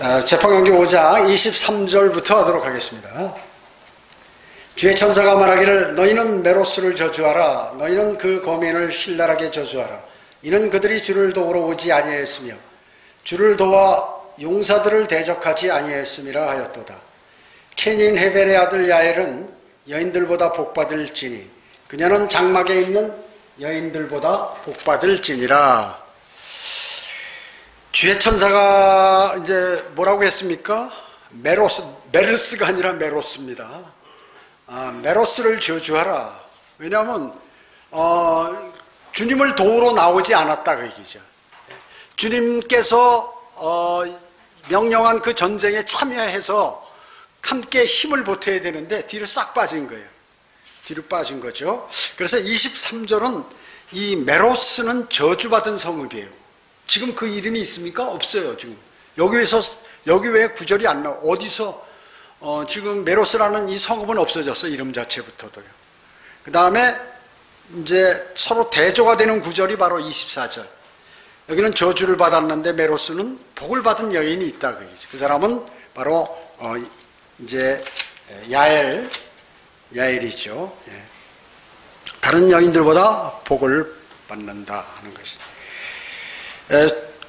어, 재판관계 5장 23절부터 하도록 하겠습니다. 주의 천사가 말하기를 너희는 메로스를 저주하라 너희는 그 거민을 신랄하게 저주하라 이는 그들이 주를 도우러 오지 아니하였으며 주를 도와 용사들을 대적하지 아니하였음이라 하였도다. 케닌 헤벨의 아들 야엘은 여인들보다 복받을지니 그녀는 장막에 있는 여인들보다 복받을지니라. 주의 천사가 이제 뭐라고 했습니까? 메로스, 메르스가 아니라 메로스입니다. 아, 메로스를 저주하라. 왜냐하면 어, 주님을 도우러 나오지 않았다 그 얘기죠. 주님께서 어, 명령한 그 전쟁에 참여해서 함께 힘을 보태야 되는데 뒤로 싹 빠진 거예요. 뒤로 빠진 거죠. 그래서 23절은 이 메로스는 저주받은 성읍이에요. 지금 그 이름이 있습니까? 없어요, 지금. 여기에서, 여기 왜 구절이 안 나와? 어디서, 어, 지금 메로스라는 이 성읍은 없어졌어, 이름 자체부터도요. 그 다음에 이제 서로 대조가 되는 구절이 바로 24절. 여기는 저주를 받았는데 메로스는 복을 받은 여인이 있다, 그 얘기죠. 그 사람은 바로, 어, 이제 야엘, 야엘이죠. 예. 다른 여인들보다 복을 받는다 하는 것이.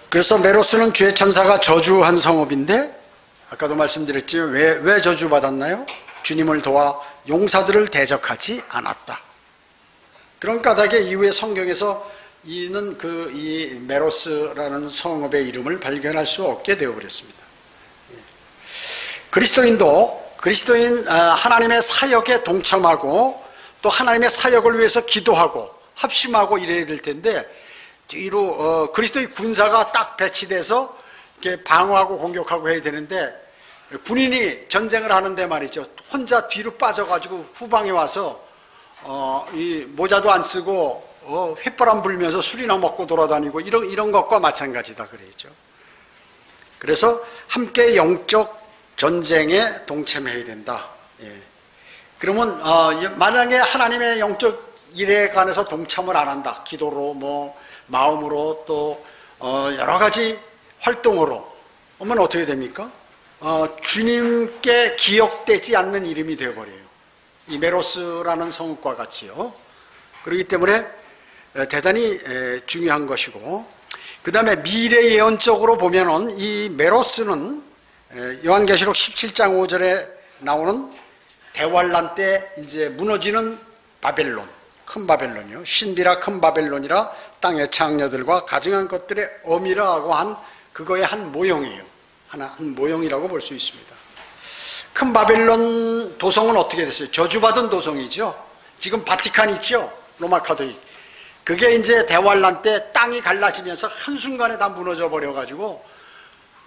그래서 메로스는 주의 천사가 저주한 성읍인데 아까도 말씀드렸지만 왜, 왜 저주받았나요? 주님을 도와 용사들을 대적하지 않았다. 그런 까닭에 이후에 성경에서 이는 그 이 메로스라는 성읍의 이름을 발견할 수 없게 되어버렸습니다. 예. 그리스도인도 그리스도인 아, 하나님의 사역에 동참하고 또 하나님의 사역을 위해서 기도하고 합심하고 이래야 될 텐데 뒤로 어, 그리스도의 군사가 딱 배치돼서 이렇게 방어하고 공격하고 해야 되는데 군인이 전쟁을 하는데 말이죠 혼자 뒤로 빠져가지고 후방에 와서 어, 이 모자도 안 쓰고 어, 휘바람 불면서 술이나 먹고 돌아다니고 이런 이런 것과 마찬가지다 그래죠. 그래서 함께 영적 전쟁에 동참해야 된다. 예. 그러면 어, 만약에 하나님의 영적 일에 관해서 동참을 안 한다. 기도로 뭐 마음으로 또 어, 여러 가지 활동으로 그러면 어떻게 됩니까? 어, 주님께 기억되지 않는 이름이 되어버려요. 이 메로스라는 성읍과 같이요. 그렇기 때문에 대단히 중요한 것이고 그 다음에 미래 예언적으로 보면은 이 메로스는 요한계시록 17장 5절에 나오는 대환란 때 이제 무너지는 바벨론, 큰 바벨론이요. 신비라 큰 바벨론이라 땅의 창녀들과 가증한 것들의 어미라고 한 그거의 한 모형이에요. 하나 한 모형이라고 볼 수 있습니다. 큰 바벨론 도성은 어떻게 됐어요? 저주받은 도성이죠. 지금 바티칸 있죠? 로마 카톨릭. 그게 이제 대환란 때 땅이 갈라지면서 한순간에 다 무너져 버려 가지고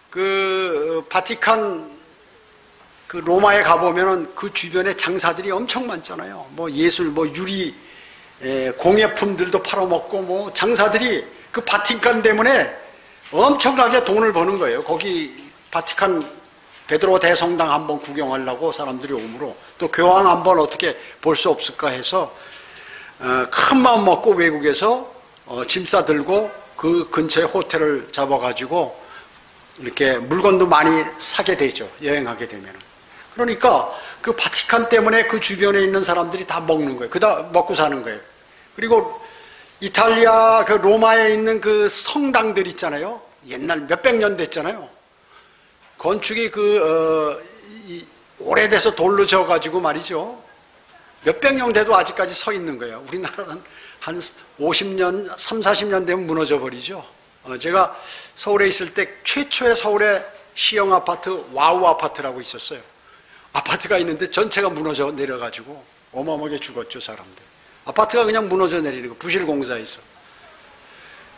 그 바티칸 그 로마에 가보면은 그 주변에 장사들이 엄청 많잖아요. 뭐 예술, 뭐 유리, 공예품들도 팔아먹고 뭐 장사들이 그 바티칸 때문에 엄청나게 돈을 버는 거예요. 거기 바티칸 베드로 대성당 한번 구경하려고 사람들이 오므로 또 교황 한번 어떻게 볼 수 없을까 해서 어, 큰 마음 먹고 외국에서 어, 짐 싸들고 그 근처에 호텔을 잡아가지고 이렇게 물건도 많이 사게 되죠. 여행하게 되면. 그러니까 그 바티칸 때문에 그 주변에 있는 사람들이 다 먹는 거예요. 그다 먹고 사는 거예요. 그리고 이탈리아 그 로마에 있는 그 성당들 있잖아요. 옛날 몇백 년 됐잖아요. 건축이 그, 어, 오래돼서 돌로 져가지고 말이죠. 몇백 년 돼도 아직까지 서 있는 거예요. 우리나라는 한 50년, 3, 40년 되면 무너져 버리죠. 어, 제가 서울에 있을 때 최초의 서울의 시영 아파트 와우 아파트라고 있었어요. 아파트가 있는데 전체가 무너져 내려가지고 어마어마하게 죽었죠, 사람들. 아파트가 그냥 무너져 내리는 거, 부실 공사에서.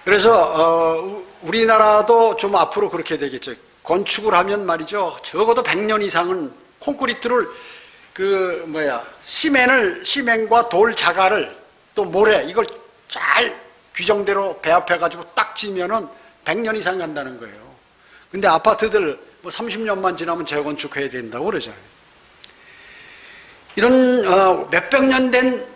그래서, 어, 우리나라도 좀 앞으로 그렇게 되겠죠. 건축을 하면 말이죠. 적어도 100년 이상은 콘크리트를 그 뭐야 시멘을 시멘과 돌 자갈을 또 모래 이걸 잘 규정대로 배합해 가지고 딱 지면은 100년 이상 간다는 거예요. 근데 아파트들 뭐 30년만 지나면 재건축해야 된다고 그러잖아요. 이런 어, 몇백 년 된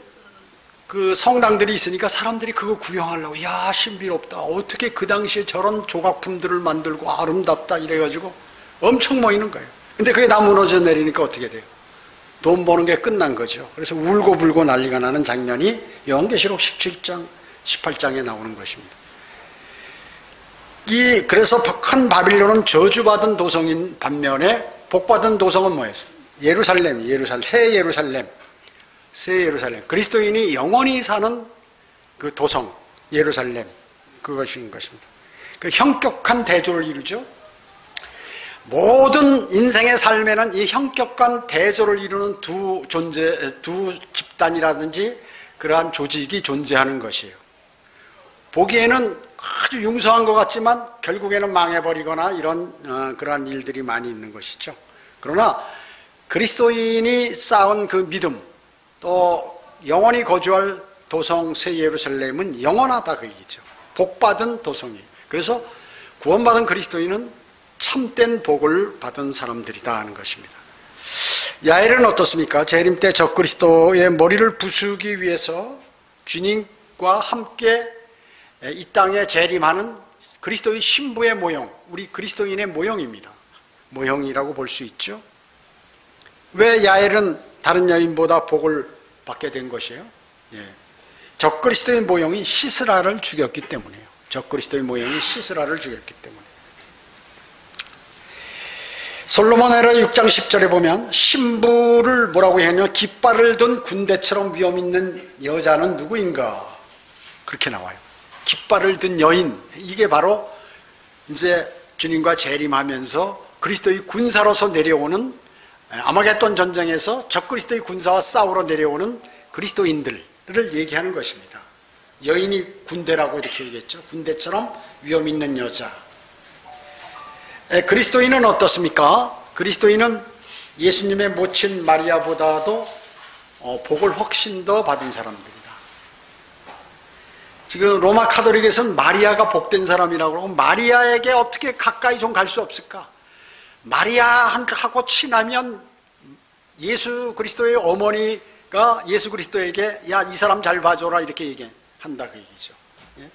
그 성당들이 있으니까 사람들이 그거 구경하려고 야 신비롭다 어떻게 그 당시에 저런 조각품들을 만들고 아름답다 이래가지고 엄청 모이는 거예요. 근데 그게 다 무너져 내리니까 어떻게 돼요? 돈 버는 게 끝난 거죠. 그래서 울고 불고 난리가 나는 장면이 영계시록 17장, 18장에 나오는 것입니다. 이 그래서 큰 바빌론은 저주받은 도성인 반면에 복받은 도성은 뭐였어요? 예루살렘, 예루살렘, 새 예루살렘, 새 예루살렘. 그리스도인이 영원히 사는 그 도성, 예루살렘, 그것인 것입니다. 그 형격한 대조를 이루죠. 모든 인생의 삶에는 이 형격한 대조를 이루는 두 존재, 두 집단이라든지 그러한 조직이 존재하는 것이에요. 보기에는 아주 융성한 것 같지만 결국에는 망해버리거나 이런 어, 그러한 일들이 많이 있는 것이죠. 그러나 그리스도인이 쌓은 그 믿음 또 영원히 거주할 도성 새 예루살렘은 영원하다 그 얘기죠. 복받은 도성이. 그래서 구원받은 그리스도인은 참된 복을 받은 사람들이다 하는 것입니다. 야엘은 어떻습니까? 재림 때 적그리스도의 머리를 부수기 위해서 주님과 함께 이 땅에 재림하는 그리스도의 신부의 모형, 우리 그리스도인의 모형입니다. 모형이라고 볼 수 있죠. 왜 야엘은 다른 여인보다 복을 받게 된 것이에요? 예. 적그리스도의 모형이 시스라를 죽였기 때문이에요. 적그리스도의 모형이 시스라를 죽였기 때문에. 솔로몬 에라 6장 10절에 보면 신부를 뭐라고 했냐 깃발을 든 군대처럼 위험 있는 여자는 누구인가 그렇게 나와요. 깃발을 든 여인 이게 바로 이제 주님과 재림하면서 그리스도의 군사로서 내려오는 아마겟돈 전쟁에서 적그리스도의 군사와 싸우러 내려오는 그리스도인들을 얘기하는 것입니다. 여인이 군대라고 이렇게 얘기했죠. 군대처럼 위험 있는 여자. 그리스도인은 어떻습니까? 그리스도인은 예수님의 모친 마리아보다도 어, 복을 훨씬 더 받은 사람들이다. 지금 로마 카톨릭에서는 마리아가 복된 사람이라고 그러고 마리아에게 어떻게 가까이 좀 갈 수 없을까? 마리아하고 친하면 예수 그리스도의 어머니가 예수 그리스도에게 야 이 사람 잘 봐줘라 이렇게 얘기한다 그 얘기죠. 예?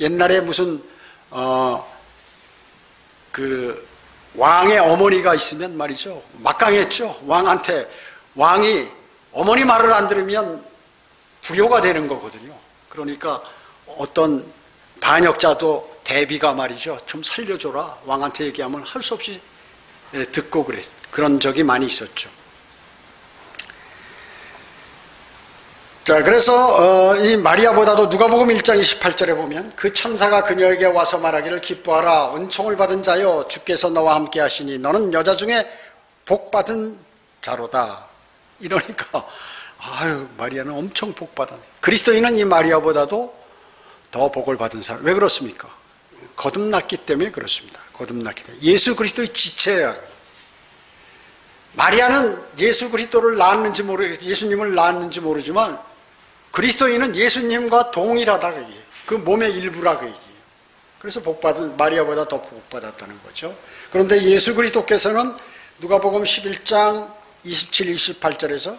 옛날에 무슨 어 그 왕의 어머니가 있으면 말이죠 막강했죠 왕한테 왕이 어머니 말을 안 들으면 불효가 되는 거거든요. 그러니까 어떤 반역자도 대비가 말이죠. 좀 살려줘라. 왕한테 얘기하면 할 수 없이 예, 듣고 그랬, 그런 적이 많이 있었죠. 자, 그래서, 어, 이 마리아보다도 누가복음 1장 28절에 보면 그 천사가 그녀에게 와서 말하기를 기뻐하라. 은총을 받은 자여 주께서 너와 함께 하시니 너는 여자 중에 복 받은 자로다. 이러니까, 아유, 마리아는 엄청 복 받았네. 그리스도인은 이 마리아보다도 더 복을 받은 사람. 왜 그렇습니까? 거듭났기 때문에 그렇습니다. 거듭났기 때문에. 예수 그리스도의 지체야. 마리아는 예수 그리스도를 낳았는지 모르, 예수님을 낳았는지 모르지만 그리스도인은 예수님과 동일하다 그 몸의 일부라 그 얘기예요. 그래서 복받은 마리아보다 더 복받았다는 거죠. 그런데 예수 그리스도께서는 누가복음 11장 27, 28절에서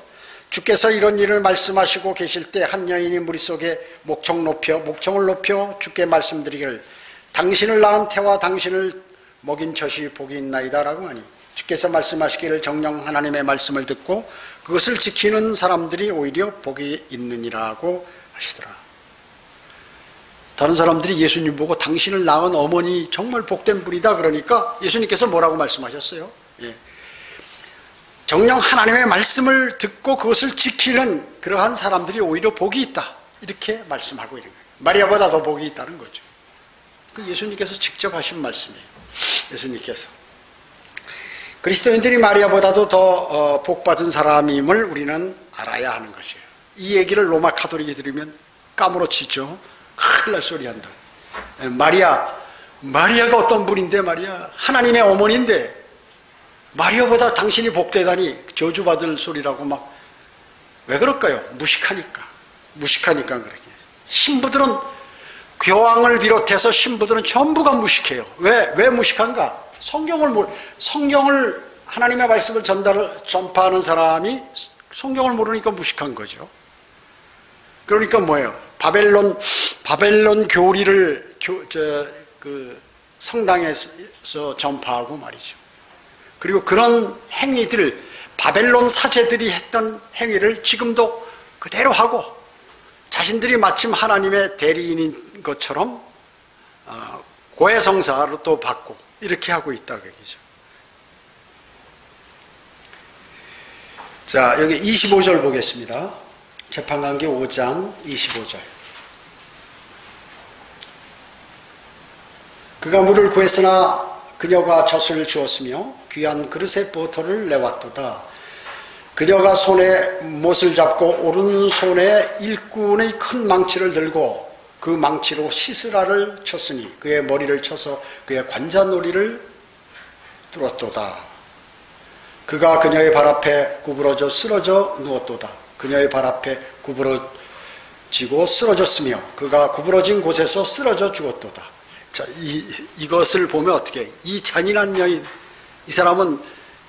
주께서 이런 일을 말씀하시고 계실 때 한 여인이 무릿속에 목청 높여 목청을 높여 주께 말씀드리기를 당신을 낳은 태와 당신을 먹인 젖이 복이 있나이다 라고 하니 주께서 말씀하시기를 정령 하나님의 말씀을 듣고 그것을 지키는 사람들이 오히려 복이 있느니라고 하시더라. 다른 사람들이 예수님 보고 당신을 낳은 어머니 정말 복된 분이다 그러니까 예수님께서 뭐라고 말씀하셨어요? 예. 정령 하나님의 말씀을 듣고 그것을 지키는 그러한 사람들이 오히려 복이 있다. 이렇게 말씀하고 있는 거예요. 마리아보다 더 복이 있다는 거죠. 그 예수님께서 직접 하신 말씀이에요. 예수님께서. 그리스도인들이 마리아보다도 더 어, 복받은 사람임을 우리는 알아야 하는 것이에요. 이 얘기를 로마 카톨릭이 들으면 까무러치죠. 큰일 날 소리 한다. 마리아, 마리아가 어떤 분인데 말이야. 하나님의 어머니인데 마리아보다 당신이 복되다니 저주받을 소리라고 막 왜 그럴까요? 무식하니까. 무식하니까 그렇게. 신부들은 교황을 비롯해서 신부들은 전부가 무식해요. 왜, 왜 무식한가? 성경을 성경을, 하나님의 말씀을 전달, 전파하는 사람이 성경을 모르니까 무식한 거죠. 그러니까 뭐예요? 바벨론, 바벨론 교리를 교, 저, 그 성당에서 전파하고 말이죠. 그리고 그런 행위들, 바벨론 사제들이 했던 행위를 지금도 그대로 하고 자신들이 마침 하나님의 대리인인 것처럼 어, 고해성사로 또 받고 이렇게 하고 있다 그 얘기죠. 자, 여기 25절 보겠습니다. 재판관계 5장 25절. 그가 물을 구했으나 그녀가 젖을 주었으며 귀한 그릇의 버터를 내왔도다. 그녀가 손에 못을 잡고 오른손에 일꾼의 큰 망치를 들고 그 망치로 시스라를 쳤으니 그의 머리를 쳐서 그의 관자놀이를 뚫었도다. 그가 그녀의 발 앞에 구부러져 쓰러져 누웠도다. 그녀의 발 앞에 구부러지고 쓰러졌으며 그가 구부러진 곳에서 쓰러져 죽었도다. 자, 이, 이것을 보면 어떻게, 이 잔인한 여인, 이 사람은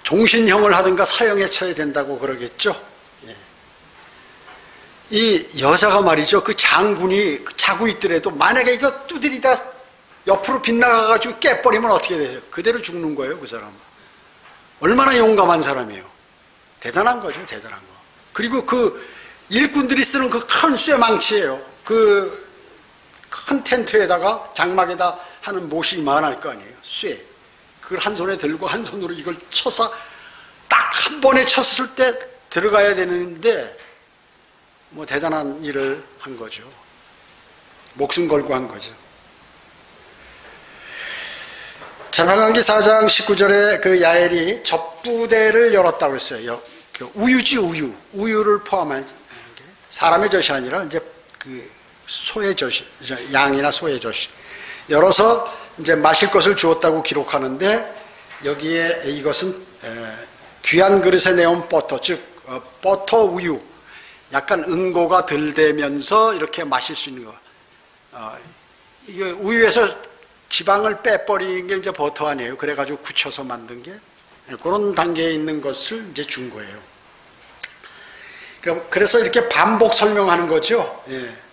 종신형을 하든가 사형에 처해야 된다고 그러겠죠? 예. 이 여자가 말이죠. 그 장군이 자고 있더라도 만약에 이거 두드리다 옆으로 빗나가가지고 깨버리면 어떻게 되죠? 그대로 죽는 거예요, 그 사람은. 얼마나 용감한 사람이에요. 대단한 거죠, 대단한 거. 그리고 그 일꾼들이 쓰는 그 큰 쇠망치예요. 그 큰 텐트에다가 장막에다 하는 못이 이만할 거 아니에요. 쇠. 그걸 한 손에 들고 한 손으로 이걸 쳐서 딱 한 번에 쳤을 때 들어가야 되는데 뭐 대단한 일을 한 거죠. 목숨 걸고 한 거죠. 자명한기 4장 19절에 그 야엘이 젖부대를 열었다고 했어요. 그 우유지 우유. 우유를 포함한 사람의 젖이 아니라 이제 그 소의 젖이 양이나 소의 젖이 열어서 이제 마실 것을 주었다고 기록하는데 여기에 이것은 귀한 그릇에 내온 버터 즉 어, 버터 우유 약간 응고가 덜 되면서 이렇게 마실 수 있는 거. 어, 이게 우유에서 지방을 빼버리는 게 이제 버터 아니에요. 그래가지고 굳혀서 만든 게 그런 단계에 있는 것을 이제 준 거예요. 그래서 이렇게 반복 설명하는 거죠. 예.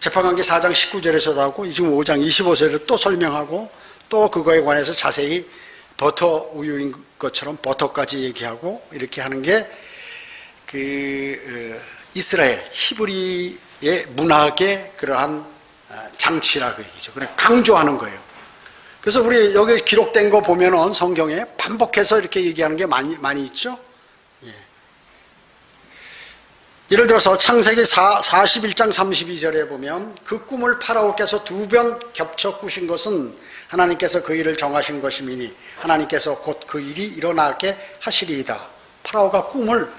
재판관계 4장 19절에서도 하고 지금 5장 25절에서 또 설명하고 또 그거에 관해서 자세히 버터 우유인 것처럼 버터까지 얘기하고 이렇게 하는 게그 어, 이스라엘 히브리의 문학의 그러한 어, 장치라 그 얘기죠. 그래 강조하는 거예요. 그래서 우리 여기 기록된 거 보면은 성경에 반복해서 이렇게 얘기하는 게 많이 많이 있죠. 예. 예를 들어서 창세기 4, 41장 32절에 보면 그 꿈을 파라오께서 두 번 겹쳐 꾸신 것은 하나님께서 그 일을 정하신 것이니 하나님께서 곧 그 일이 일어나게 하시리이다. 파라오가 꿈을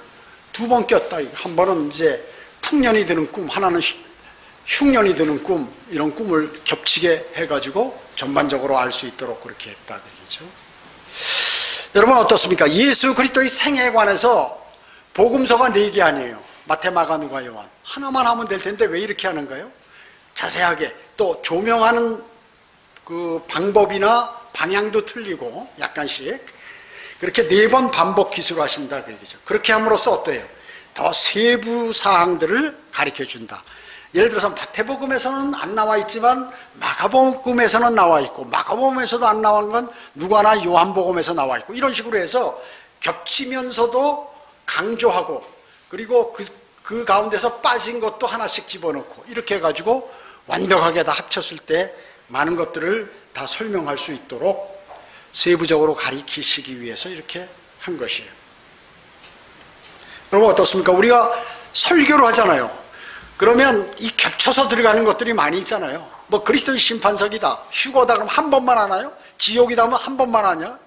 두 번 꼈다. 한 번은 이제 풍년이 드는 꿈, 하나는 흉년이 드는 꿈, 이런 꿈을 겹치게 해가지고 전반적으로 알 수 있도록 그렇게 했다. 그죠 여러분 어떻습니까? 예수 그리스도의 생애에 관해서 복음서가 네 개 아니에요. 마태, 마가, 누가, 요한. 하나만 하면 될 텐데 왜 이렇게 하는가요? 자세하게 또 조명하는 그 방법이나 방향도 틀리고 약간씩 그렇게 네 번 반복 기술하신다 그 얘기죠. 그렇게 함으로써 어때요? 더 세부 사항들을 가르쳐 준다. 예를 들어서 마태복음에서는 안 나와 있지만 마가복음에서는 나와 있고 마가복음에서도 안 나온 건 누가나 요한복음에서 나와 있고 이런 식으로 해서 겹치면서도 강조하고 그리고 그, 그 가운데서 빠진 것도 하나씩 집어넣고 이렇게 해가지고 완벽하게 다 합쳤을 때 많은 것들을 다 설명할 수 있도록 세부적으로 가리키시기 위해서 이렇게 한 것이에요. 여러분 어떻습니까? 우리가 설교를 하잖아요. 그러면 이 겹쳐서 들어가는 것들이 많이 있잖아요. 뭐 그리스도의 심판석이다. 휴거다 그럼 한 번만 하나요? 지옥이다 하면 한 번만 하냐?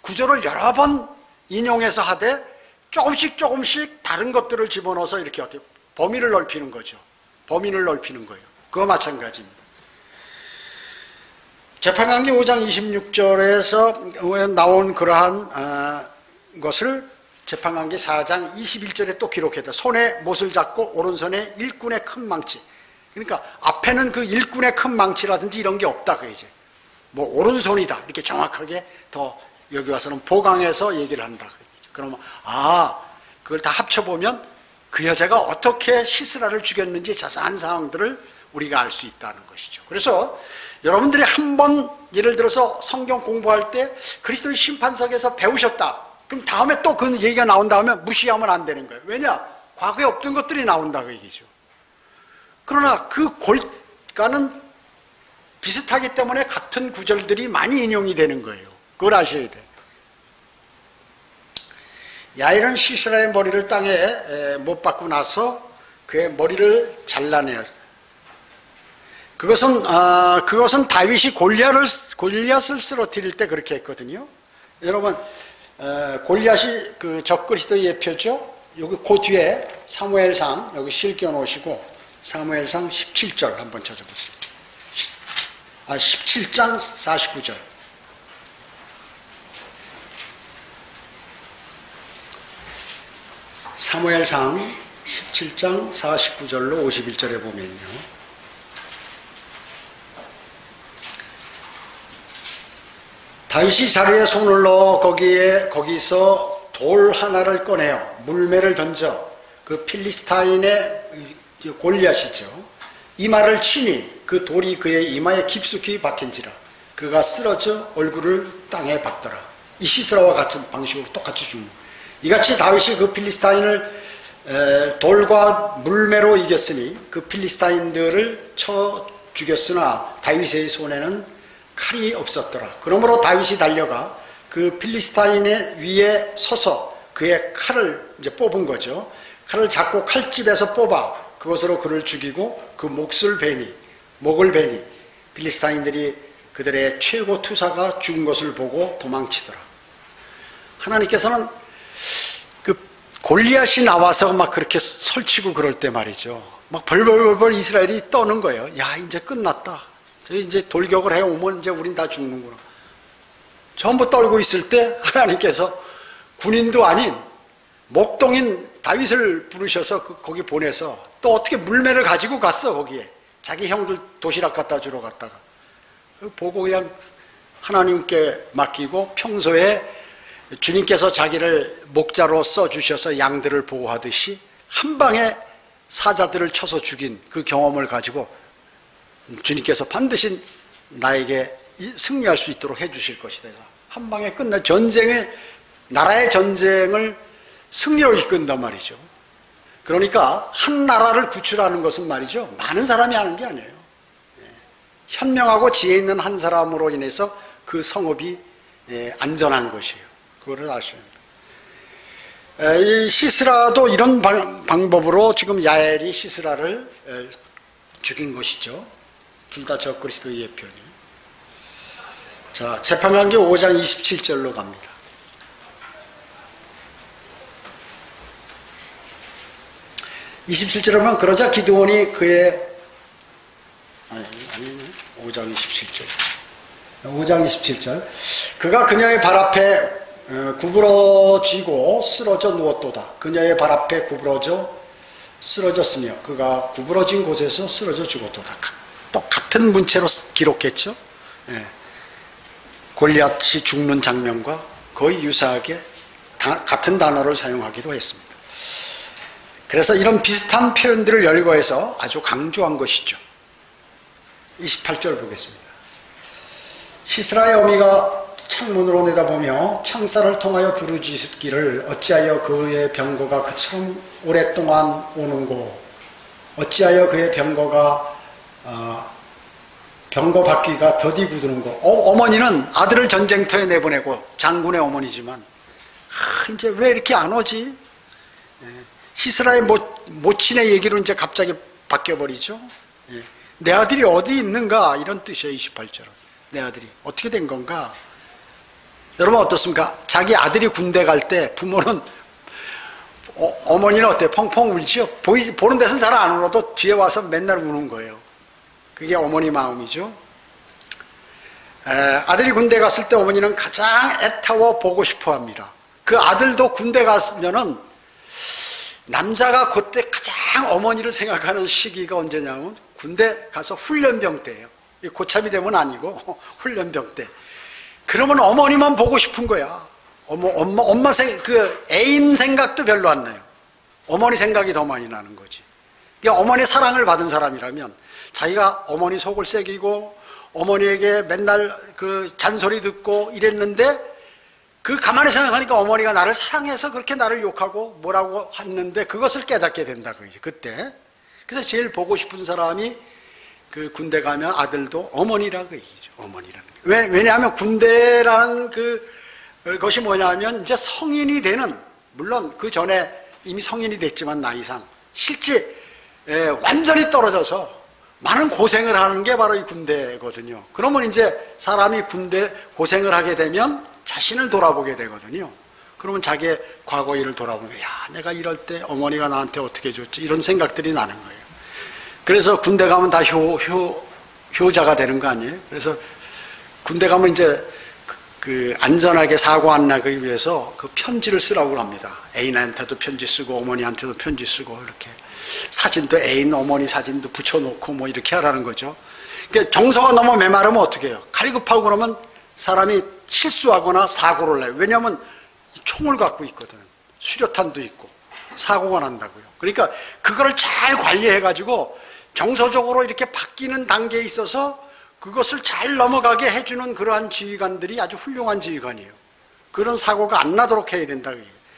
구조를 여러 번 인용해서 하되 조금씩 조금씩 다른 것들을 집어넣어서 이렇게 어떻게 범위를 넓히는 거죠. 범위를 넓히는 거예요. 그거 마찬가지입니다. 재판관계 5장 26절에서 나온 그러한 아, 것을 재판관계 4장 21절에 또 기록했다. 손에 못을 잡고 오른손에 일꾼의 큰 망치. 그러니까 앞에는 그 일꾼의 큰 망치라든지 이런 게 없다 그 이제. 뭐 오른손이다 이렇게 정확하게 더 여기 와서는 보강해서 얘기를 한다. 그러면 아 그걸 다 합쳐 보면 그 여자가 어떻게 시스라를 죽였는지 자세한 사항들을 우리가 알 수 있다는 것이죠. 그래서 여러분들이 한 번 예를 들어서 성경 공부할 때 그리스도의 심판석에서 배우셨다. 그럼 다음에 또 그 얘기가 나온다 하면 무시하면 안 되는 거예요. 왜냐? 과거에 없던 것들이 나온다 그 얘기죠. 그러나 그 골가는 비슷하기 때문에 같은 구절들이 많이 인용이 되는 거예요. 그걸 아셔야 돼. 야일은 시스라의 머리를 땅에 못 박고 나서 그의 머리를 잘라내요. 그것은 아, 그것은 다윗이 골리앗을 골리앗을 쓰러뜨릴 때 그렇게 했거든요. 여러분 에, 골리앗이 그 적그리스도의 예표죠. 여기 그 뒤에 사무엘상 여기 실겨 놓으시고 사무엘상 17절 한번 찾아보세요. 아 17장 49절. 사무엘상 17장 49절로 51절에 보면요. 다윗이 자리에 손을 넣어 거기에 거기서 돌 하나를 꺼내어 물매를 던져 그 필리스타인의 골리앗이죠. 이마를 치니 그 돌이 그의 이마에 깊숙이 박힌지라 그가 쓰러져 얼굴을 땅에 박더라. 이 시스라와 같은 방식으로 똑같이 죽는. 이같이 다윗이 그 필리스타인을 돌과 물매로 이겼으니 그 필리스타인들을 쳐 죽였으나 다윗의 손에는 칼이 없었더라. 그러므로 다윗이 달려가 그 필리스타인의 위에 서서 그의 칼을 이제 뽑은 거죠. 칼을 잡고 칼집에서 뽑아 그것으로 그를 죽이고 그 몫을 베니 목을 베니 필리스타인들이 그들의 최고 투사가 죽은 것을 보고 도망치더라. 하나님께서는 그 골리앗이 나와서 막 그렇게 설치고 그럴 때 말이죠. 막 벌벌벌벌 이스라엘이 떠는 거예요. 야 이제 끝났다. 이제 돌격을 해 오면 이제 우린 다 죽는구나. 전부 떨고 있을 때 하나님께서 군인도 아닌 목동인 다윗을 부르셔서 그 거기 보내서 또 어떻게 물매를 가지고 갔어 거기에 자기 형들 도시락 갖다 주러 갔다가 보고 그냥 하나님께 맡기고 평소에 주님께서 자기를 목자로 써 주셔서 양들을 보호하듯이 한 방에 사자들을 쳐서 죽인 그 경험을 가지고 주님께서 반드시 나에게 승리할 수 있도록 해 주실 것이다. 한 방에 끝나 전쟁의 나라의 전쟁을 승리로 이끈단 말이죠. 그러니까 한 나라를 구출하는 것은 말이죠. 많은 사람이 하는 게 아니에요. 예. 현명하고 지혜 있는 한 사람으로 인해서 그 성읍이 예, 안전한 것이에요. 그거를 아셔야 합니다. 이 시스라도 이런 방법으로 지금 야엘이 시스라를 죽인 것이죠. 둘다 적그리스도의 예표니. 자, 재판관계 5장 27절로 갑니다. (27절에 보면) 그러자 기드온이 그의 아니 아니 5장 27절 5장 27절 그가 그녀의 발 앞에 어, 구부러지고 쓰러져 누웠도다 그녀의 발 앞에 구부러져 쓰러졌으며 그가 구부러진 곳에서 쓰러져 죽었도다 똑같은 문체로 기록했죠. 예. 골리앗이 죽는 장면과 거의 유사하게 다, 같은 단어를 사용하기도 했습니다. 그래서 이런 비슷한 표현들을 열거해서 아주 강조한 것이죠. 28절 보겠습니다. 시스라의 어미가 창문으로 내다보며 창살을 통하여 부르짖기를 어찌하여 그의 병거가 그처럼 오랫동안 오는고 어찌하여 그의 병거가 어, 병거 바퀴가 더디 굳는 거. 어, 머니는 아들을 전쟁터에 내보내고 장군의 어머니지만 아, 이제 왜 이렇게 안 오지? 예. 시스라의 모, 모친의 얘기로 이제 갑자기 바뀌어 버리죠. 예. 내 아들이 어디 있는가 이런 뜻이에요. 28절은 내 아들이 어떻게 된 건가? 여러분 어떻습니까? 자기 아들이 군대 갈 때 부모는 어, 머니는 어때? 펑펑 울지요? 보이, 보는 데서는 잘 안 울어도 뒤에 와서 맨날 우는 거예요. 그게 어머니 마음이죠. 에, 아들이 군대 갔을 때 어머니는 가장 애타워 보고 싶어 합니다. 그 아들도 군대 갔으면은 남자가 그때 가장 어머니를 생각하는 시기가 언제냐면 군대 가서 훈련병 때예요. 고참이 되면 아니고 훈련병 때. 그러면 어머니만 보고 싶은 거야. 어머, 엄마, 엄마 생, 그 애인 생각도 별로 안 나요. 어머니 생각이 더 많이 나는 거지. 어머니 사랑을 받은 사람이라면 자기가 어머니 속을 새기고 어머니에게 맨날 그 잔소리 듣고 이랬는데 그 가만히 생각하니까 어머니가 나를 사랑해서 그렇게 나를 욕하고 뭐라고 했는데 그것을 깨닫게 된다 그때 그래서 제일 보고 싶은 사람이 그 군대 가면 아들도 어머니라고 얘기죠 어머니라는 게. 왜, 왜냐하면 군대라는 그 어, 것이 뭐냐면 이제 성인이 되는 물론 그 전에 이미 성인이 됐지만 나이상 실제 에, 완전히 떨어져서 많은 고생을 하는 게 바로 이 군대거든요. 그러면 이제 사람이 군대 고생을 하게 되면 자신을 돌아보게 되거든요. 그러면 자기의 과거 일을 돌아보면 야 내가 이럴 때 어머니가 나한테 어떻게 줬지 이런 생각들이 나는 거예요. 그래서 군대 가면 다 효, 효, 효자가 되는 거 아니에요? 그래서 군대 가면 이제 그, 그 안전하게 사고 안 나기 위해서 그 편지를 쓰라고 합니다. 애인한테도 편지 쓰고 어머니한테도 편지 쓰고 이렇게 사진도 애인 어머니 사진도 붙여놓고 뭐 이렇게 하라는 거죠. 그러니까 정서가 너무 메마르면 어떻게 해요? 갈급하고 그러면 사람이 실수하거나 사고를 내요. 왜냐하면 총을 갖고 있거든. 수류탄도 있고 사고가 난다고요. 그러니까 그거를 잘 관리해가지고 정서적으로 이렇게 바뀌는 단계에 있어서 그것을 잘 넘어가게 해주는 그러한 지휘관들이 아주 훌륭한 지휘관이에요. 그런 사고가 안 나도록 해야 된다.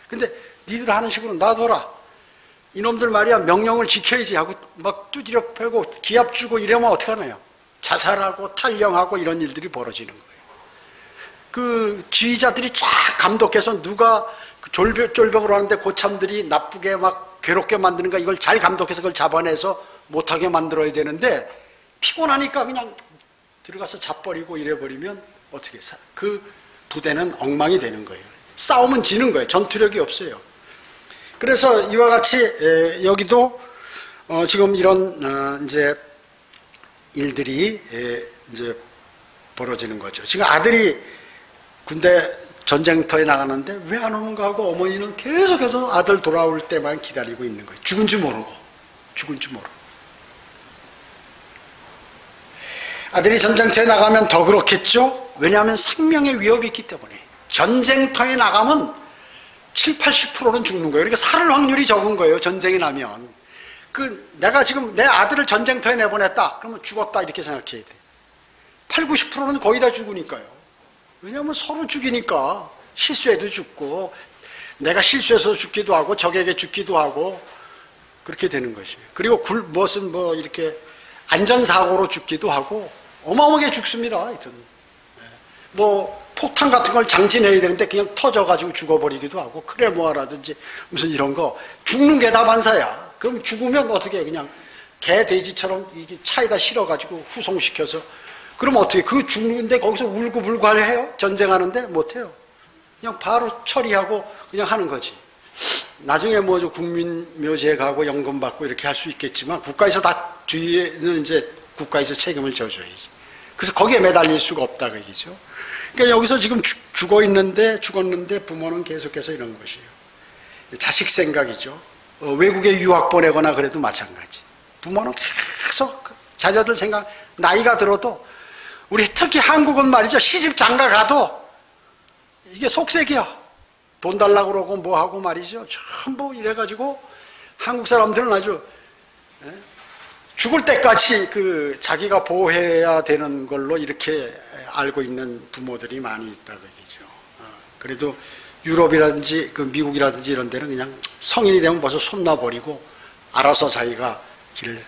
근데 니들 하는 식으로 놔둬라. 이놈들 말이야 명령을 지켜야지 하고 막 두드려 패고 기합 주고 이러면 어떡하나요? 자살하고 탈영하고 이런 일들이 벌어지는 거예요. 그 지휘자들이 쫙 감독해서 누가 졸벽졸벽으로 하는데 고참들이 나쁘게 막 괴롭게 만드는가 이걸 잘 감독해서 그걸 잡아내서 못하게 만들어야 되는데 피곤하니까 그냥 들어가서 잡버리고 이래버리면 어떻게 사? 그 부대는 엉망이 되는 거예요. 싸움은 지는 거예요. 전투력이 없어요. 그래서 이와 같이 여기도 어, 지금 이런 어, 이제 일들이 이제 벌어지는 거죠. 지금 아들이 군대 전쟁터에 나가는데 왜 안 오는가 하고 어머니는 계속해서 아들 돌아올 때만 기다리고 있는 거예요. 죽은 줄 모르고 죽은 줄 모르고 아들이 전쟁터에 나가면 더 그렇겠죠? 왜냐하면 생명의 위협이 있기 때문에 전쟁터에 나가면 7, 80%는 죽는 거예요. 그러니까 살 확률이 적은 거예요. 전쟁이 나면. 그 내가 지금 내 아들을 전쟁터에 내보냈다. 그러면 죽었다 이렇게 생각해야 돼. 8, 90%는 거의 다 죽으니까요. 왜냐하면 서로 죽이니까 실수해도 죽고 내가 실수해서 죽기도 하고 적에게 죽기도 하고 그렇게 되는 것이에요. 그리고 굴 무엇은 뭐 이렇게 안전사고로 죽기도 하고 어마어마하게 죽습니다. 하여튼. 예. 뭐 폭탄 같은 걸 장진해야 되는데 그냥 터져가지고 죽어버리기도 하고 크레모아라든지 무슨 이런 거 죽는 게 다 반사야. 그럼 죽으면 어떻게 해? 그냥 개 돼지처럼 이게 차에다 실어가지고 후송시켜서 그럼 어떻게 그 죽는데 거기서 울고불고 해요? 전쟁하는데 못해요. 그냥 바로 처리하고 그냥 하는 거지. 나중에 뭐 국민묘지에 가고 연금 받고 이렇게 할 수 있겠지만 국가에서 다 뒤에는 이제 국가에서 책임을 져줘야지. 그래서 거기에 매달릴 수가 없다 그 얘기죠. 그러니까 여기서 지금 죽어 있는데 죽었는데 부모는 계속해서 이런 것이에요. 자식 생각이죠. 어, 외국에 유학 보내거나 그래도 마찬가지. 부모는 계속 자녀들 생각 나이가 들어도 우리 특히 한국은 말이죠. 시집 장가 가도 이게 속색이야. 돈 달라고 그러고 뭐 하고 말이죠. 전부 이래가지고 한국 사람들은 아주 예? 죽을 때까지 그 자기가 보호해야 되는 걸로 이렇게 알고 있는 부모들이 많이 있다고 얘기죠. 어, 그래도 유럽이라든지 그 미국이라든지 이런 데는 그냥 성인이 되면 벌써 손 놔버리고 알아서 자기가 길을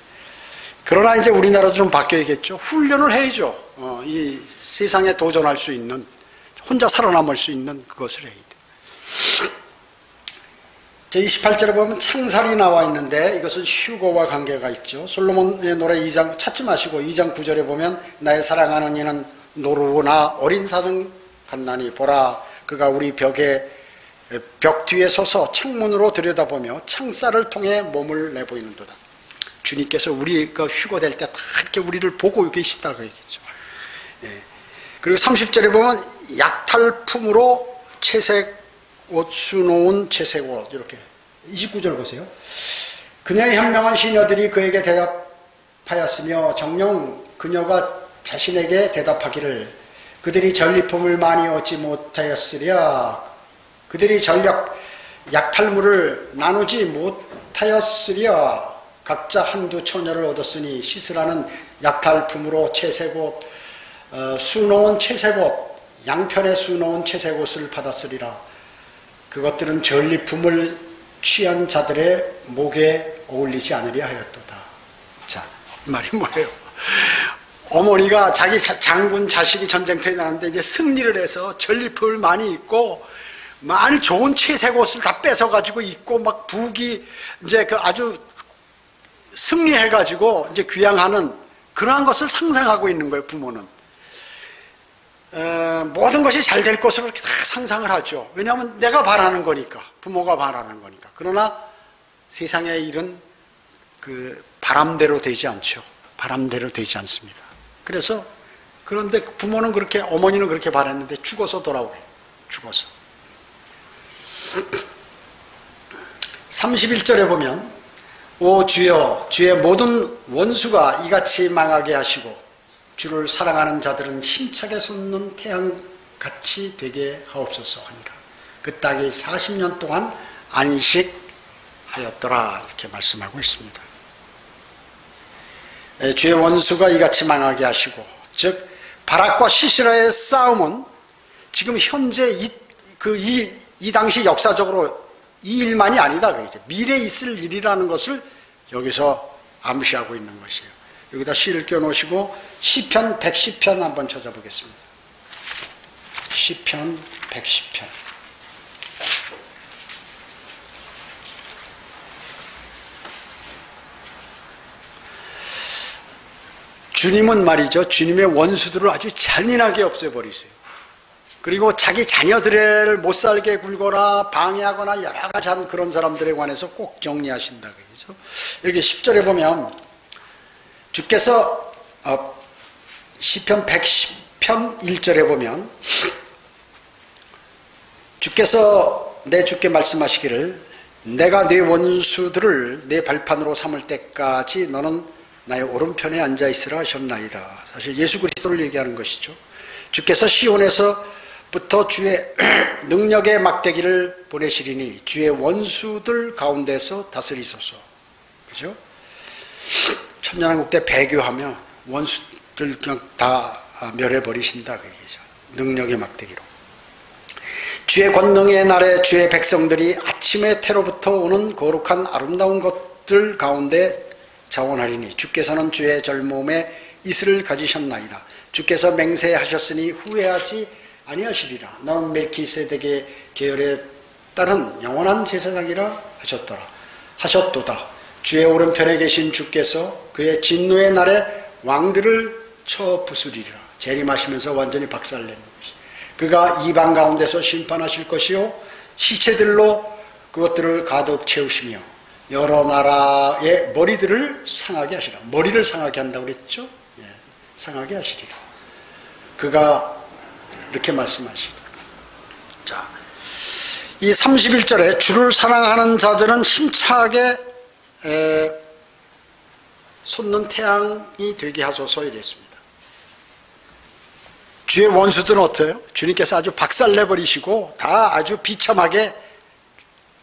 그러나 이제 우리나라도 좀 바뀌어야겠죠. 훈련을 해야죠. 어, 이 세상에 도전할 수 있는 혼자 살아남을 수 있는 그것을 해야 돼. 제 28절에 보면 창살이 나와 있는데 이것은 휴거와 관계가 있죠. 솔로몬의 노래 2장 찾지 마시고 2장 9절에 보면 나의 사랑하는 이는 노루나 어린 사슴 간나니 보라 그가 우리 벽에 벽 뒤에 서서 창문으로 들여다보며 창살을 통해 몸을 내보이는도다. 주님께서 우리가 휴거될 때 다 이렇게 우리를 보고 계시다고 얘기죠. 예. 그리고 30절에 보면 약탈품으로 채색 옷 수놓은 채색 옷 이렇게. 29절 보세요. 그녀의 현명한 시녀들이 그에게 대답하였으며 정령 그녀가 자신에게 대답하기를 그들이 전리품을 많이 얻지 못하였으랴. 그들이 전략 약탈물을 나누지 못하였으랴. 각자 한두 처녀를 얻었으니 씻으라는 약탈품으로 채색옷 어, 수놓은 채색옷 양편에 수놓은 채색옷을 받았으리라 그것들은 전리품을 취한 자들의 목에 어울리지 않으려 하였도다 자, 이 말이 뭐예요? 어머니가 자기 장군 자식이 전쟁터에 나는데 이제 승리를 해서 전리품을 많이 입고 많이 좋은 채색 옷을 다 뺏어 가지고 입고 막 부기 이제 그 아주 승리해 가지고 이제 귀향하는 그러한 것을 상상하고 있는 거예요 부모는 에, 모든 것이 잘 될 것으로 이렇게 다 상상을 하죠. 왜냐하면 내가 바라는 거니까 부모가 바라는 거니까. 그러나 세상의 일은 그 바람대로 되지 않죠. 바람대로 되지 않습니다. 그래서 그런데 부모는 그렇게 어머니는 그렇게 바랐는데 죽어서 돌아오래. 죽어서. 31절에 보면 오 주여 주의 모든 원수가 이같이 망하게 하시고 주를 사랑하는 자들은 힘차게 솟는 태양같이 되게 하옵소서 하니라 그 땅이 40년 동안 안식하였더라 이렇게 말씀하고 있습니다 주의 원수가 이같이 망하게 하시고 즉 바락과 시시라의 싸움은 지금 현재 이, 그 이, 이 당시 역사적으로 이 일만이 아니다. 그죠. 미래에 있을 일이라는 것을 여기서 암시하고 있는 것이에요. 여기다 시를 껴놓으시고 시편 110편 한번 찾아보겠습니다. 시편 110편. 주님은 말이죠. 주님의 원수들을 아주 잔인하게 없애버리세요. 그리고 자기 자녀들을 못 살게 굴거나 방해하거나 여러 가지 한 그런 사람들에 관해서 꼭 정리하신다. 그죠? 여기 10절에 보면 주께서 어, 시편 110편 1절에 보면 주께서 내 주께 말씀하시기를 내가 네 원수들을 내 발판으로 삼을 때까지 너는 나의 오른편에 앉아 있으라 하셨나이다. 사실 예수 그리스도를 얘기하는 것이죠. 주께서 시온에서부터 주의 능력의 막대기를 보내시리니 주의 원수들 가운데서 다스리소서. 그죠? 천년왕국 때 배교하며 원수들 그냥 다 멸해 버리신다 그 얘기죠. 능력의 막대기로. 주의 권능의 날에 주의 백성들이 아침의 태로부터 오는 거룩한 아름다운 것들 가운데 자원하리니 주께서는 주의 젊음에 이슬을 가지셨나이다. 주께서 맹세하셨으니 후회하지 아니하시리라. 너는 멜키세덱의 계열에 따른 영원한 제사장이라 하셨더라. 하셨도다. 주의 오른편에 계신 주께서 그의 진노의 날에 왕들을 쳐 부수리라. 재림하시면서 완전히 박살내는 것이. 그가 이방 가운데서 심판하실 것이요 시체들로 그것들을 가득 채우시며 여러 나라의 머리들을 상하게 하시라. 머리를 상하게 한다고 그랬죠? 예, 상하게 하시리라. 그가 이렇게 말씀하시고. 자, 이 31절에 주를 사랑하는 자들은 힘차게 에, 솟는 태양이 되게 하소서 이랬습니다. 주의 원수들은 어때요? 주님께서 아주 박살내버리시고 다 아주 비참하게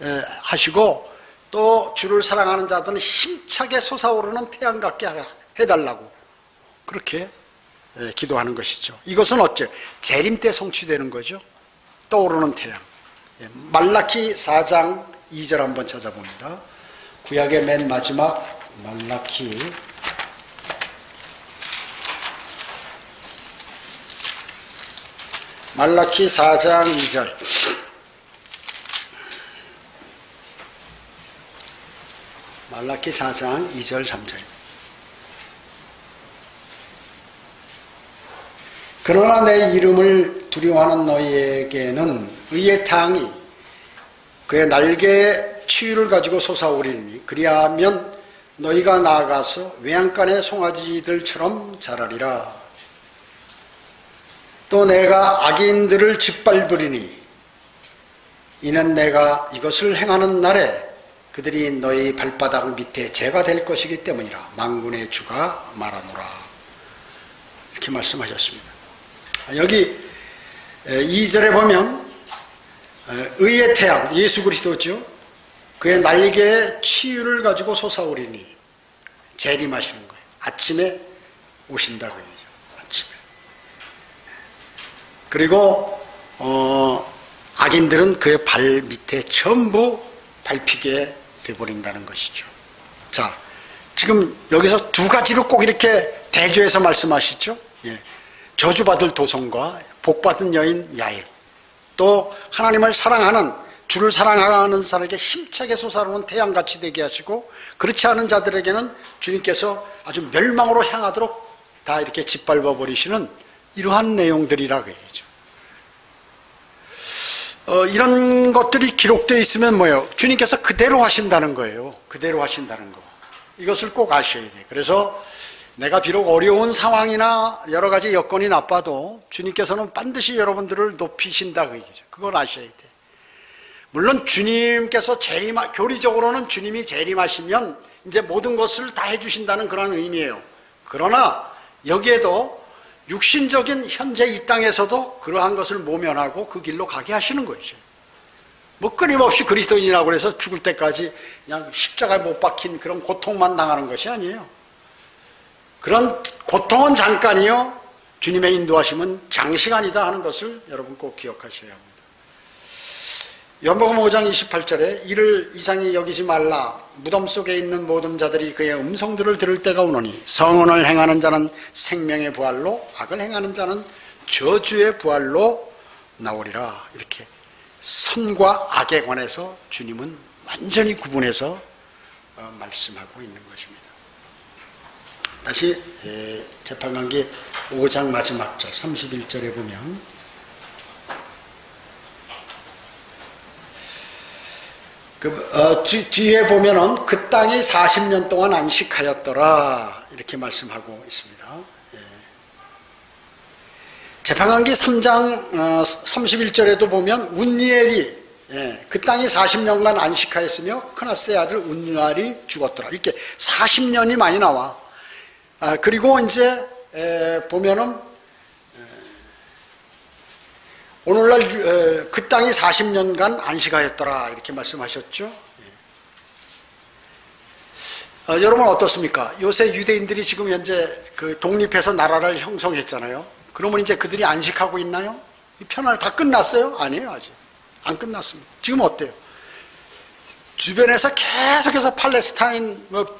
에, 하시고 또 주를 사랑하는 자들은 힘차게 솟아오르는 태양 같게 해달라고 그렇게 기도하는 것이죠. 이것은 어째 재림 때 성취되는 거죠. 떠오르는 태양. 예, 말라키 4장 2절 한번 찾아봅니다. 구약의 맨 마지막 말라키. 말라키 4장 2절. 말라키 4장 2절 3절. 그러나 내 이름을 두려워하는 너희에게는 의의 탕이 그의 날개에 치유를 가지고 솟아오리니 그리하면 너희가 나아가서 외양간의 송아지들처럼 자라리라. 또 내가 악인들을 짓밟으리니 이는 내가 이것을 행하는 날에 그들이 너희 발바닥 밑에 죄가 될 것이기 때문이라. 망군의 주가 말하노라. 이렇게 말씀하셨습니다. 여기 2절에 보면 의의 태양 예수 그리스도죠 그의 날개에 치유를 가지고 솟아오리니 재림하시는 거예요 아침에 오신다고 얘기죠 아침에 그리고 어, 악인들은 그의 발 밑에 전부 밟히게 돼버린다는 것이죠. 자, 지금 여기서 두 가지로 꼭 이렇게 대조해서 말씀하시죠. 예. 저주받을 도성과 복받은 여인 야일. 또 하나님을 사랑하는 주를 사랑하는 사람에게 힘차게 솟아오르는 태양같이 되게 하시고 그렇지 않은 자들에게는 주님께서 아주 멸망으로 향하도록 다 이렇게 짓밟아 버리시는 이러한 내용들이라 그야죠. 어, 이런 것들이 기록되어 있으면 뭐예요? 주님께서 그대로 하신다는 거예요. 그대로 하신다는 거. 이것을 꼭 아셔야 돼요. 그래서 내가 비록 어려운 상황이나 여러 가지 여건이 나빠도 주님께서는 반드시 여러분들을 높이신다 그 얘기죠. 그걸 아셔야 돼. 물론 주님께서 재림하 교리적으로는 주님이 재림하시면 이제 모든 것을 다 해주신다는 그런 의미예요. 그러나 여기에도 육신적인 현재 이 땅에서도 그러한 것을 모면하고 그 길로 가게 하시는 거죠. 뭐 끊임없이 그리스도인이라고 해서 죽을 때까지 그냥 십자가에 못 박힌 그런 고통만 당하는 것이 아니에요. 그런 고통은 잠깐이요. 주님의 인도하심은 장시간이다 하는 것을 여러분 꼭 기억하셔야 합니다. 연복음 5장 28절에 이를 이상히 여기지 말라 무덤 속에 있는 모든 자들이 그의 음성들을 들을 때가 오노니 성언을 행하는 자는 생명의 부활로 악을 행하는 자는 저주의 부활로 나오리라 이렇게 선과 악에 관해서 주님은 완전히 구분해서 어, 말씀하고 있는 것입니다. 다시 재판관계 5장 마지막 절 31절에 보면 그, 어, 뒤, 에 보면은 그 땅이 40년 동안 안식하였더라 이렇게 말씀하고 있습니다. 예. 재판관기 3장 어, 31절에도 보면 운니엘이 예, 그 땅이 40년간 안식하였으며 크나스의 아들 운니엘이 죽었더라. 이렇게 40년이 많이 나와. 아, 그리고 이제 에, 보면은 오늘날 그 땅이 40년간 안식하였더라 이렇게 말씀하셨죠. 어, 여러분 어떻습니까? 요새 유대인들이 지금 현재 그 독립해서 나라를 형성했잖아요. 그러면 이제 그들이 안식하고 있나요? 편할 다 끝났어요? 아니에요 아직 안 끝났습니다. 지금 어때요? 주변에서 계속해서 팔레스타인 뭐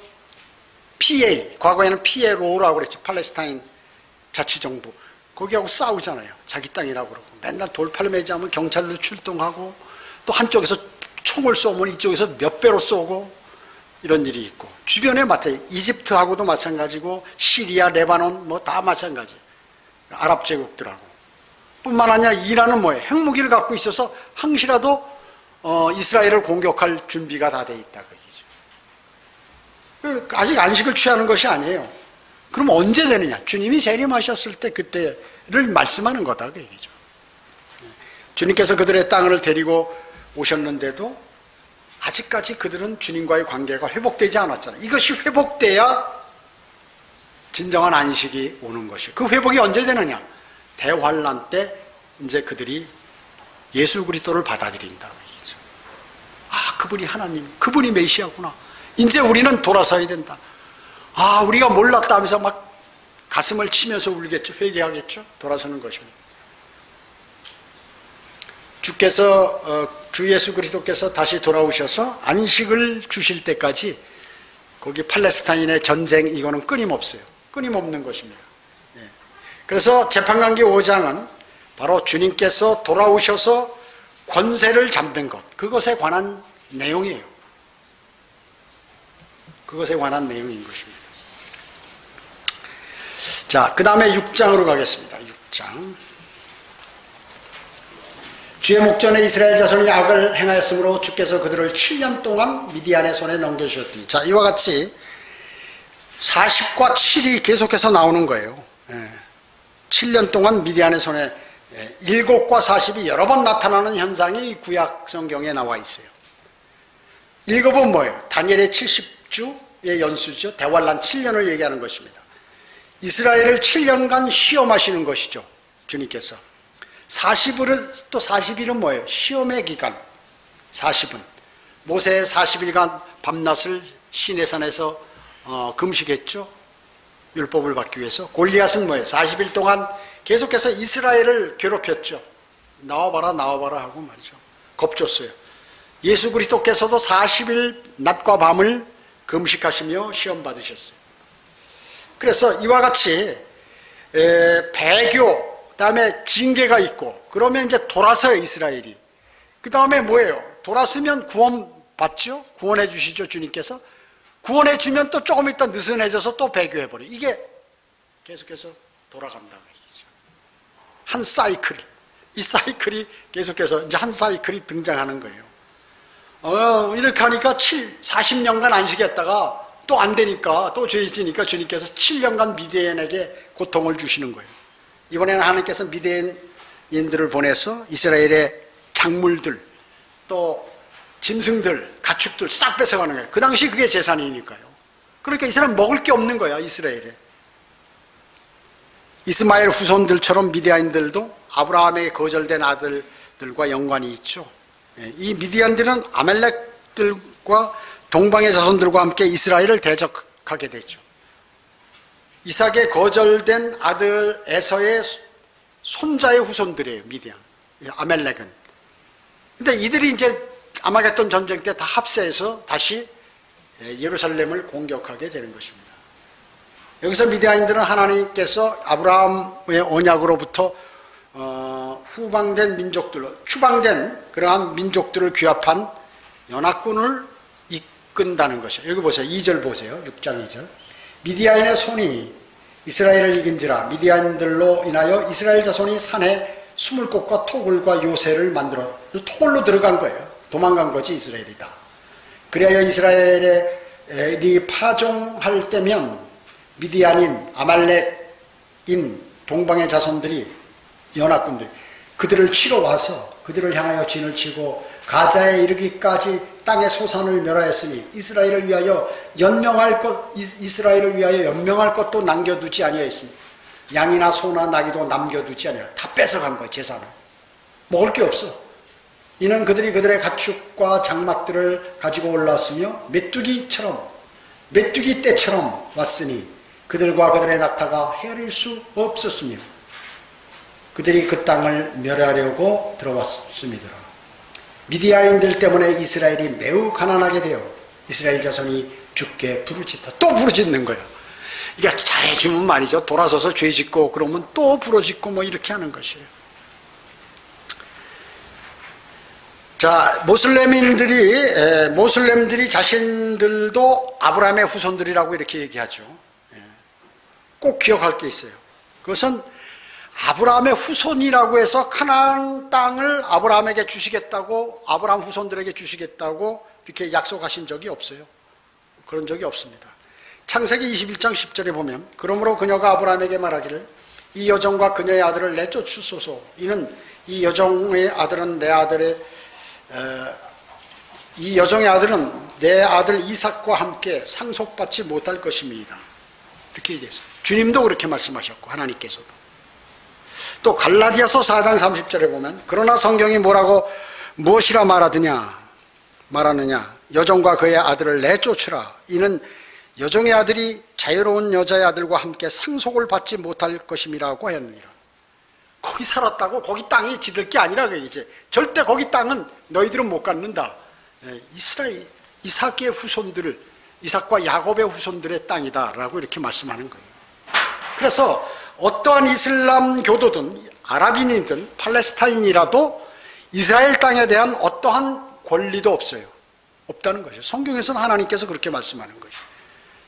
PA 과거에는 PLO라고 그랬죠. 팔레스타인 자치정부 거기하고 싸우잖아요. 자기 땅이라고 그러고. 맨날 돌팔 매지하면 경찰로 출동하고 또 한쪽에서 총을 쏘면 이쪽에서 몇 배로 쏘고 이런 일이 있고 주변에 마찬 이집트하고도 마찬가지고 시리아, 레바논 뭐 다 마찬가지. 아랍 제국들하고 뿐만 아니라 이란은 뭐예요? 핵무기를 갖고 있어서 항시라도 어, 이스라엘을 공격할 준비가 다 돼 있다 그 얘기죠. 그 아직 안식을 취하는 것이 아니에요. 그럼 언제 되느냐? 주님이 재림하셨을 때 그때 를 말씀하는 거다 그 얘기죠. 주님께서 그들의 땅을 데리고 오셨는데도 아직까지 그들은 주님과의 관계가 회복되지 않았잖아요. 이것이 회복돼야 진정한 안식이 오는 것이에요. 그 회복이 언제 되느냐? 대환란 때 이제 그들이 예수 그리스도를 받아들인다. 얘기죠. 아, 그분이 하나님, 그분이 메시아구나. 이제 우리는 돌아서야 된다. 아, 우리가 몰랐다 하면서 막 가슴을 치면서 울겠죠. 회개하겠죠. 돌아서는 것입니다. 주께서 어, 주 예수 그리스도께서 다시 돌아오셔서 안식을 주실 때까지 거기 팔레스타인의 전쟁 이거는 끊임없어요. 끊임없는 것입니다. 예. 그래서 재판관계 5장은 바로 주님께서 돌아오셔서 권세를 잡는 것 그것에 관한 내용이에요. 그것에 관한 내용인 것입니다. 자, 그 다음에 6장으로 가겠습니다. 6장. 주의 목전에 이스라엘 자손이 악을 행하였으므로 주께서 그들을 7년 동안 미디안의 손에 넘겨주셨더니 자 이와 같이 40과 7이 계속해서 나오는 거예요. 예. 7년 동안 미디안의 손에 예. 7과 40이 여러 번 나타나는 현상이 구약 성경에 나와 있어요. 7은 뭐예요? 다니엘의 70주의 연수죠. 대환란 7년을 얘기하는 것입니다. 이스라엘을 7년간 시험하시는 것이죠. 주님께서. 40일은 또 40일은 뭐예요? 시험의 기간 40은 모세 40일간 밤낮을 시내산에서 어, 금식했죠 율법을 받기 위해서 골리앗은 뭐예요? 40일 동안 계속해서 이스라엘을 괴롭혔죠. 나와봐라 나와봐라 하고 말이죠. 겁줬어요. 예수 그리스도께서도 40일 낮과 밤을 금식하시며 시험 받으셨어요. 그래서 이와 같이 배교, 그다음에 징계가 있고 그러면 이제 돌아서요 이스라엘이. 그 다음에 뭐예요? 돌았으면 구원 받죠? 구원해 주시죠 주님께서. 구원해 주면 또 조금 있다 느슨해져서 또 배교해 버려. 이게 계속해서 돌아간다 얘기죠. 한 사이클. 이 사이클이 계속해서 이제 한 사이클이 등장하는 거예요. 어, 이렇게 하니까 7, 40년간 안식했다가 또 안 되니까 또 죄 지니까 주님께서 7년간 미디안에게 고통을 주시는 거예요. 이번에는 하나님께서 미디안인들을 보내서 이스라엘의 작물들 또 짐승들, 가축들 싹 뺏어가는 거예요. 그 당시 그게 재산이니까요. 그러니까 이스라엘 먹을 게 없는 거야, 이스라엘에. 이스마엘 후손들처럼 미디안들도 아브라함의 거절된 아들들과 연관이 있죠. 예, 이 미디안들은 아멜렉들과 동방의 자손들과 함께 이스라엘을 대적하게 되죠. 이삭의 거절된 아들 에서의 손자의 후손들이에요, 미디안. 아멜렉은. 근데 이들이 이제 아마겟돈 전쟁 때 다 합세해서 다시 예루살렘을 공격하게 되는 것입니다. 여기서 미디안인들은 하나님께서 아브라함의 언약으로부터 어, 후방된 민족들로 추방된 그러한 민족들을 규합한 연합군을 이 끈다는 것이에요. 여기 보세요. 2절 보세요. 6장 2절. 미디안의 손이 이스라엘을 이긴지라 미디안들로 인하여 이스라엘 자손이 산에 수물꽃과 토굴과 요새를 만들어 토굴로 들어간 거예요. 도망간 거지 이스라엘이다. 그래야 이스라엘이 파종할 때면 미디안인 아말렉인 동방의 자손들이 연합군들 그들을 치러 와서 그들을 향하여 진을 치고 가자에 이르기까지 땅의 소산을 멸하였으니 이스라엘을 위하여 연명할 것 이스라엘을 위하여 연명할 것도 남겨두지 아니하였으니 양이나 소나 나기도 남겨두지 아니하 다 뺏어간 거야 재산을 먹을 게 없어 이는 그들이 그들의 가축과 장막들을 가지고 올랐으며 메뚜기처럼 메뚜기 때처럼 왔으니 그들과 그들의 낙타가 헤아릴 수 없었으며 그들이 그 땅을 멸하려고 들어왔습니다. 미디아인들 때문에 이스라엘이 매우 가난하게 되어 이스라엘 자손이 죽게 부르짖다. 또 부르짖는 거야. 이게 잘해주면 말이죠. 돌아서서 죄 짓고 그러면 또 부러짓고 뭐 이렇게 하는 것이에요. 자, 모슬렘인들이, 모슬렘들이 자신들도 아브라함의 후손들이라고 이렇게 얘기하죠. 꼭 기억할 게 있어요. 그것은 아브라함의 후손이라고 해서 카나안 땅을 아브라함에게 주시겠다고 아브라함 후손들에게 주시겠다고 이렇게 약속하신 적이 없어요. 그런 적이 없습니다. 창세기 21장 10절에 보면 그러므로 그녀가 아브라함에게 말하기를 이 여종과 그녀의 아들을 내쫓으소서 이는 이 여종의 아들은 내 아들의 이 여종의 아들은 내 아들 이삭과 함께 상속받지 못할 것입니다. 이렇게 얘기했어요. 주님도 그렇게 말씀하셨고 하나님께서도. 또 갈라디아서 4장 30절에 보면 그러나 성경이 뭐라고 무엇이라 말하느냐 말하느냐. 여종과 그의 아들을 내쫓으라. 이는 여종의 아들이 자유로운 여자의 아들과 함께 상속을 받지 못할 것임이라고 하였느니라. 거기 살았다고? 거기 땅이 지들 게 아니라 그얘기지 절대 거기 땅은 너희들은 못 갖는다. 예, 이스라엘 이삭의 후손들을 이삭과 야곱의 후손들의 땅이다라고 이렇게 말씀하는 거예요. 그래서 어떠한 이슬람 교도든 아랍인이든 팔레스타인이라도 이스라엘 땅에 대한 어떠한 권리도 없어요. 없다는 거죠. 성경에서는 하나님께서 그렇게 말씀하는 거죠.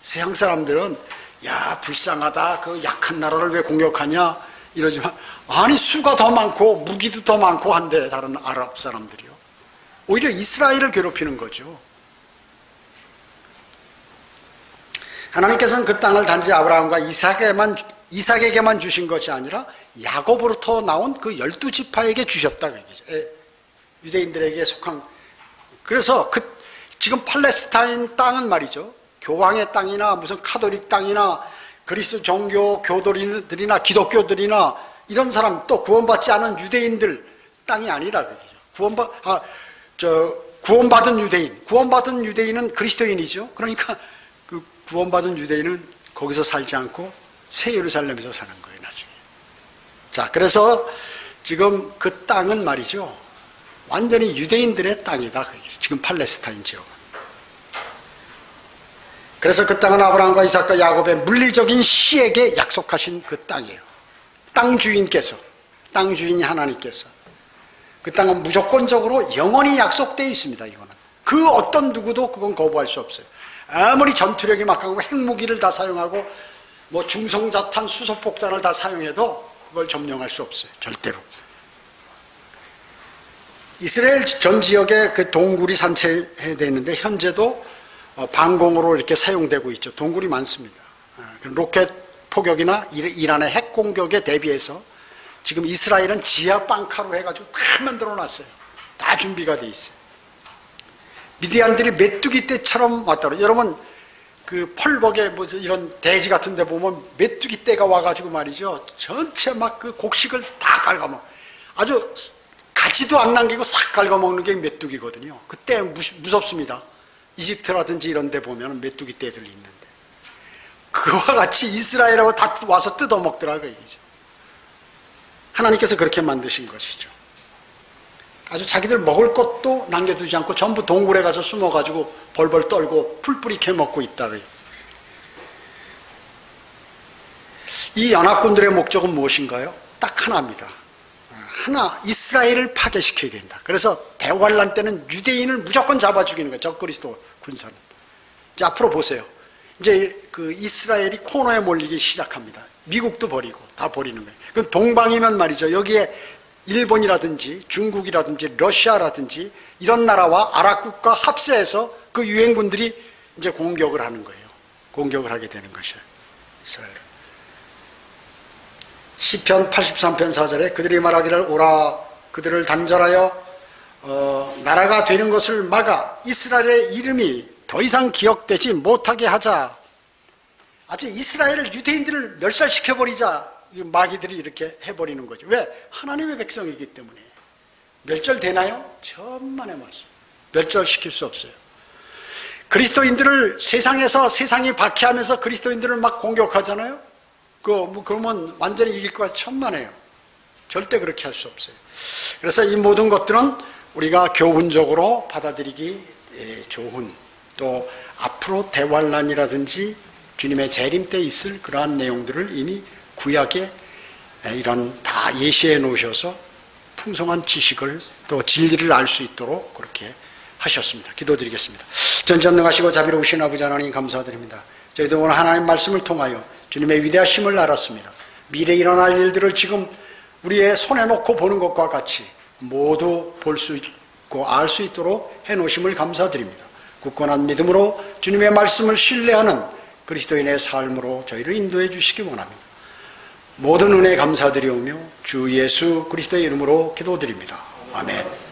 세상 사람들은 야 불쌍하다 그 약한 나라를 왜 공격하냐 이러지만 아니 수가 더 많고 무기도 더 많고 한데 다른 아랍 사람들이요. 오히려 이스라엘을 괴롭히는 거죠. 하나님께서는 그 땅을 단지 아브라함과 이삭에만 이삭에게만 주신 것이 아니라 야곱으로부터 나온 그 열두 지파에게 주셨다 그 얘기죠. 예, 유대인들에게 속한 그래서 그 지금 팔레스타인 땅은 말이죠. 교황의 땅이나 무슨 카톨릭 땅이나 그리스 종교 교도들이나 기독교들이나 이런 사람 또 구원받지 않은 유대인들 땅이 아니라 그 얘기죠. 구원받 아 저 구원받은 유대인, 구원받은 유대인은 그리스도인이죠. 그러니까 그 구원받은 유대인은 거기서 살지 않고 새 예루살렘에서 사는 거예요, 나중에. 자, 그래서 지금 그 땅은 말이죠. 완전히 유대인들의 땅이다. 지금 팔레스타인 지역은. 그래서 그 땅은 아브라함과 이삭과 야곱의 물리적인 시에게 약속하신 그 땅이에요. 땅 주인께서, 땅 주인 하나님께서. 그 땅은 무조건적으로 영원히 약속되어 있습니다. 이거는. 그 어떤 누구도 그건 거부할 수 없어요. 아무리 전투력이 막하고 핵무기를 다 사용하고 뭐 중성자탄 수소폭탄을 다 사용해도 그걸 점령할 수 없어요. 절대로. 이스라엘 전 지역에 그 동굴이 산채해야 되는데 현재도 어, 방공으로 이렇게 사용되고 있죠. 동굴이 많습니다. 어, 그 로켓 포격이나 이란의 핵 공격에 대비해서 지금 이스라엘은 지하 빵카로 해가지고 다 만들어 놨어요. 다 준비가 돼 있어요. 미디안들이 메뚜기 떼처럼 왔다. 여러분 그 펄벅에 뭐 이런 대지 같은 데 보면 메뚜기 떼가 와가지고 말이죠. 전체 막 그 곡식을 다 갉아먹. 아주 가지도 안 남기고 싹 갉아먹는 게 메뚜기거든요. 그때 무섭습니다. 이집트라든지 이런 데 보면 메뚜기 떼들이 있는데. 그와 같이 이스라엘하고 다 와서 뜯어먹더라고요. 이죠 하나님께서 그렇게 만드신 것이죠. 아주 자기들 먹을 것도 남겨두지 않고 전부 동굴에 가서 숨어가지고 벌벌 떨고 풀뿌리 캐먹고 있다고요. 이 연합군들의 목적은 무엇인가요? 딱 하나입니다. 하나, 이스라엘을 파괴시켜야 된다. 그래서 대환란 때는 유대인을 무조건 잡아 죽이는 거예요. 적그리스도 군사는. 이제 앞으로 보세요. 이제 그 이스라엘이 코너에 몰리기 시작합니다. 미국도 버리고 다 버리는 거예요. 그럼 동방이면 말이죠. 여기에 일본이라든지 중국이라든지 러시아라든지 이런 나라와 아랍국과 합세해서 그 유엔군들이 이제 공격을 하는 거예요. 공격을 하게 되는 것이에요. 이스라엘. 시편 83편 4절에 그들이 말하기를 오라 그들을 단절하여 어, 나라가 되는 것을 막아 이스라엘의 이름이 더 이상 기억되지 못하게 하자. 아주 이스라엘을 유대인들을 멸살시켜버리자. 마귀들이 이렇게 해버리는 거죠. 왜? 하나님의 백성이기 때문에. 멸절되나요? 천만의 말씀. 멸절시킬 수 없어요. 그리스도인들을 세상에서 세상이 박해하면서 그리스도인들을 막 공격하잖아요. 그, 뭐, 그러면 완전히 이길 것 천만해요. 절대 그렇게 할 수 없어요. 그래서 이 모든 것들은 우리가 교훈적으로 받아들이기 예, 좋은 또 앞으로 대환란이라든지 주님의 재림 때 있을 그러한 내용들을 이미 구약에 이런 다 예시해 놓으셔서 풍성한 지식을 또 진리를 알 수 있도록 그렇게 하셨습니다. 기도드리겠습니다. 전전능하시고 자비로우신 아버지 하나님 감사드립니다. 저희도 오늘 하나님 말씀을 통하여 주님의 위대하심을 알았습니다. 미래에 일어날 일들을 지금 우리의 손에 놓고 보는 것과 같이 모두 볼 수 있고 알 수 있도록 해 놓으심을 감사드립니다. 굳건한 믿음으로 주님의 말씀을 신뢰하는 그리스도인의 삶으로 저희를 인도해 주시기 원합니다. 모든 은혜 감사드리오며 주 예수 그리스도의 이름으로 기도드립니다. 아멘.